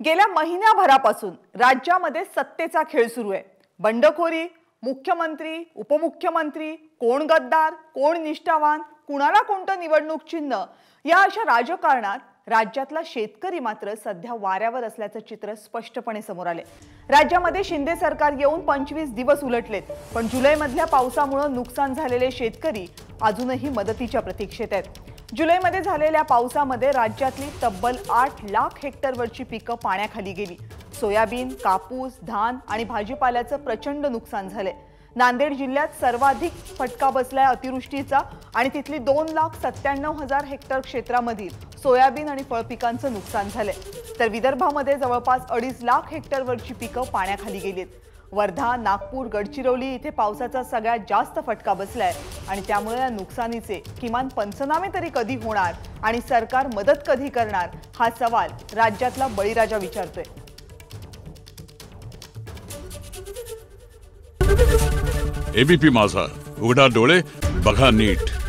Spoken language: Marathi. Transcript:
गेल्या महिन्याभरापासून राज्यामध्ये सत्तेचा खेळ सुरू आहे. बंडखोरी मुख्यमंत्री उपमुख्यमंत्री कोण गद्दार कोण निष्ठावान कुणाला कोणतं निवडणूक चिन्ह या अशा राजकारणात राज्यातला शेतकरी मात्र सध्या वाऱ्यावर असल्याचं चित्र स्पष्टपणे समोर आले राज्यामध्ये शिंदे सरकार येऊन पंचवीस दिवस उलटलेत पण जुलैमधल्या पावसामुळं नुकसान झालेले शेतकरी अजूनही मदतीच्या प्रतीक्षेत आहेत. जुलैमध्ये झालेल्या पावसामध्ये राज्यातली तब्बल आठ लाख हेक्टरवरची पिकं पाण्याखाली गेली. सोयाबीन कापूस धान आणि भाजीपाल्याचं प्रचंड नुकसान झालंय. नांदेड जिल्ह्यात सर्वाधिक फटका बसलाय अतिवृष्टीचा आणि तिथली दोन लाख सत्त्याण्णव हजार हेक्टर क्षेत्रामधील सोयाबीन आणि फळपिकांचं नुकसान झालंय. तर विदर्भामध्ये जवळपास अडीच लाख हेक्टरवरची पिकं पाण्याखाली गेलीत. वर्धा नागपूर गडचिरोली इथे पावसाचा सगळ्यात जास्त फटका बसलाय. आणि त्यामुळे या नुकसानीचे किमान पंचनामे तरी कधी होणार आणि सरकार मदत कधी करणार हा सवाल राज्यातला बळीराजा विचारतोय. एबीपी माझा. उघडा डोळे बघा नीट.